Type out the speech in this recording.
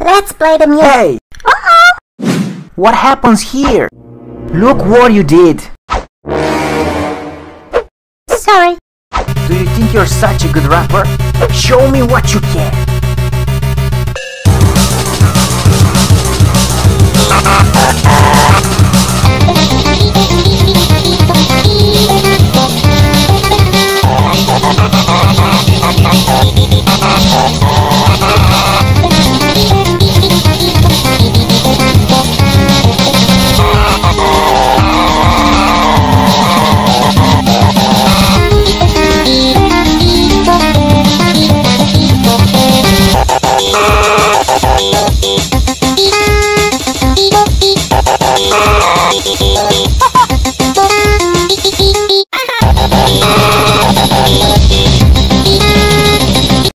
Let's play the music. Hey! Uh-huh. What happens here? Look what you did. Sorry. Do you think you're such a good rapper? Show me what you can.